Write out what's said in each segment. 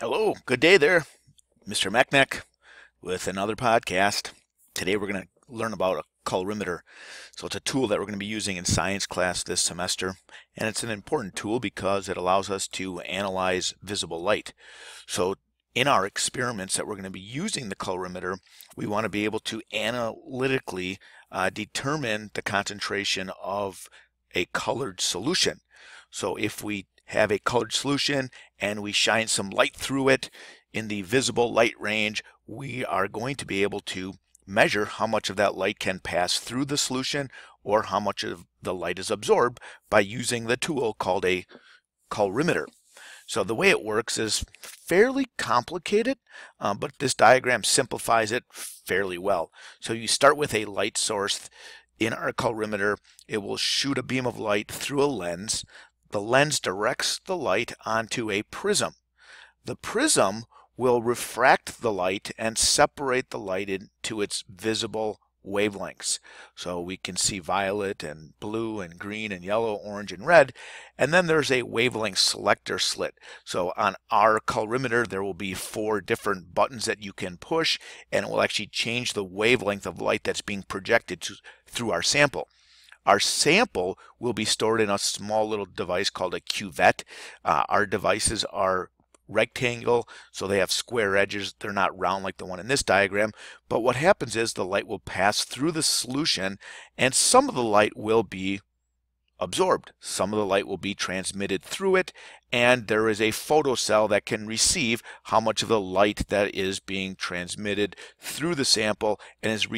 Hello, good day there. Mr. Mechenich with another podcast. Today we're going to learn about a colorimeter. So it's a tool that we're going to be using in science class this semester. And it's an important tool because it allows us to analyze visible light. So in our experiments that we're going to be using the colorimeter, we want to be able to analytically uh, determine the concentration of a colored solution. So if we have a colored solution and we shine some light through it in the visible light range, we are going to be able to measure how much of that light can pass through the solution or how much of the light is absorbed by using the tool called a colorimeter. So the way it works is fairly complicated, um, but this diagram simplifies it fairly well. So you start with a light source in our colorimeter. It will shoot a beam of light through a lens. The lens directs the light onto a prism. The prism will refract the light and separate the light into its visible wavelengths. So we can see violet and blue and green and yellow, orange and red. And then there's a wavelength selector slit. So on our colorimeter, there will be four different buttons that you can push and it will actually change the wavelength of light that's being projected to, through our sample. Our sample will be stored in a small little device called a cuvette. Uh, our devices are rectangle, so they have square edges. They're not round like the one in this diagram. But what happens is the light will pass through the solution and some of the light will be absorbed. Some of the light will be transmitted through it and there is a photocell that can receive how much of the light that is being transmitted through the sample and is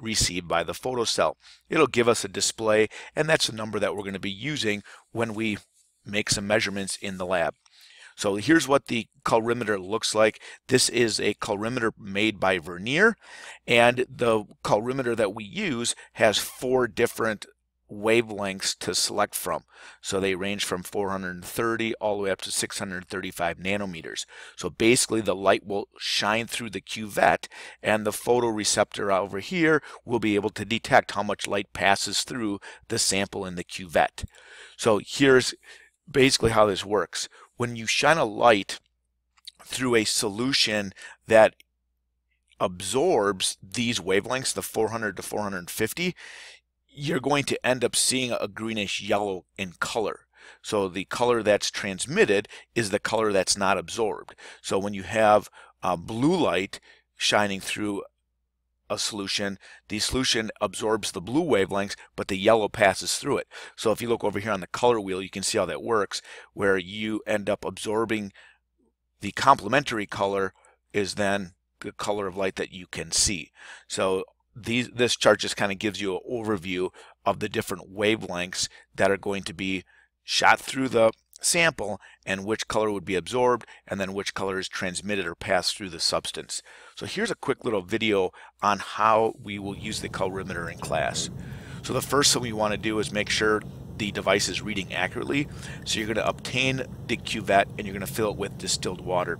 received by the photocell. It'll give us a display and that's the number that we're going to be using when we make some measurements in the lab. So here's what the colorimeter looks like. This is a colorimeter made by Vernier and the colorimeter that we use has four different wavelengths to select from. So they range from 430 all the way up to 635 nanometers. So basically the light will shine through the cuvette and the photoreceptor over here will be able to detect how much light passes through the sample in the cuvette. So here's basically how this works when you shine a light through a solution that absorbs these wavelengths, the 400 to 450, you're going to end up seeing a greenish yellow in color. So the color that's transmitted is the color that's not absorbed. So when you have a blue light shining through a solution, the solution absorbs the blue wavelengths, but the yellow passes through it. So if you look over here on the color wheel, you can see how that works, where you end up absorbing the complementary color is then the color of light that you can see. So these, this chart just kind of gives you an overview of the different wavelengths that are going to be shot through the sample and which color would be absorbed and then which color is transmitted or passed through the substance. So here's a quick little video on how we will use the colorimeter in class. So the first thing we want to do is make sure the device is reading accurately. So you're going to obtain the cuvette and you're going to fill it with distilled water.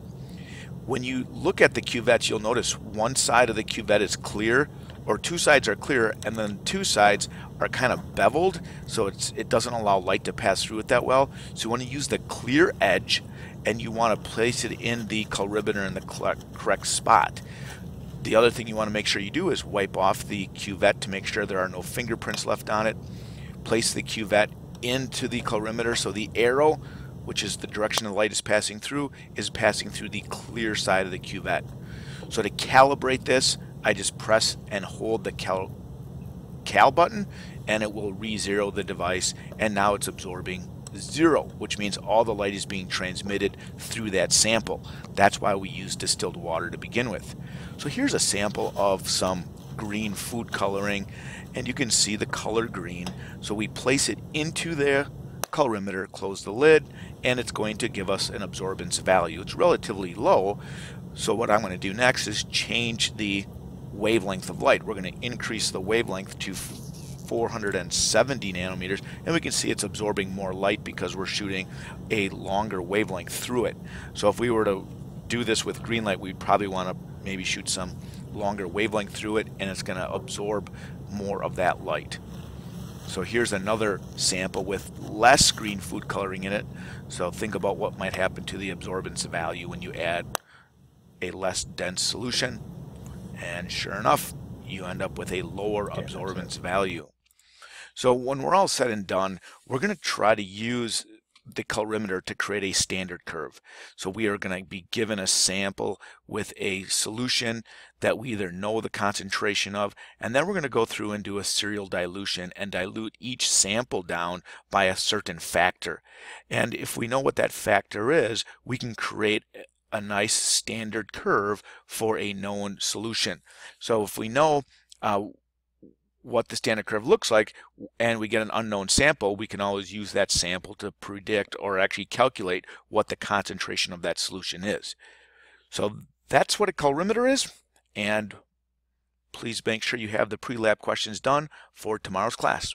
When you look at the cuvettes, you'll notice one side of the cuvette is clear or two sides are clear and then two sides are kind of beveled so it's it doesn't allow light to pass through it that well. So you want to use the clear edge and you want to place it in the colorimeter in the correct spot. The other thing you want to make sure you do is wipe off the cuvette to make sure there are no fingerprints left on it. Place the cuvette into the colorimeter so the arrow which is the direction the light is passing through is passing through the clear side of the cuvette. So to calibrate this I just press and hold the cal, cal button and it will re-zero the device and now it's absorbing zero, which means all the light is being transmitted through that sample. That's why we use distilled water to begin with. So here's a sample of some green food coloring and you can see the color green. So we place it into the colorimeter, close the lid, and it's going to give us an absorbance value. It's relatively low. So what I'm going to do next is change the wavelength of light. We're going to increase the wavelength to 470 nanometers and we can see it's absorbing more light because we're shooting a longer wavelength through it. So if we were to do this with green light we'd probably want to maybe shoot some longer wavelength through it and it's going to absorb more of that light. So here's another sample with less green food coloring in it. So think about what might happen to the absorbance value when you add a less dense solution. And sure enough, you end up with a lower absorbance value. So when we're all said and done, we're going to try to use the colorimeter to create a standard curve. So we are going to be given a sample with a solution that we either know the concentration of, and then we're going to go through and do a serial dilution and dilute each sample down by a certain factor. And if we know what that factor is, we can create a nice standard curve for a known solution. So if we know uh, what the standard curve looks like and we get an unknown sample, we can always use that sample to predict or actually calculate what the concentration of that solution is. So that's what a colorimeter is. And please make sure you have the pre-lab questions done for tomorrow's class.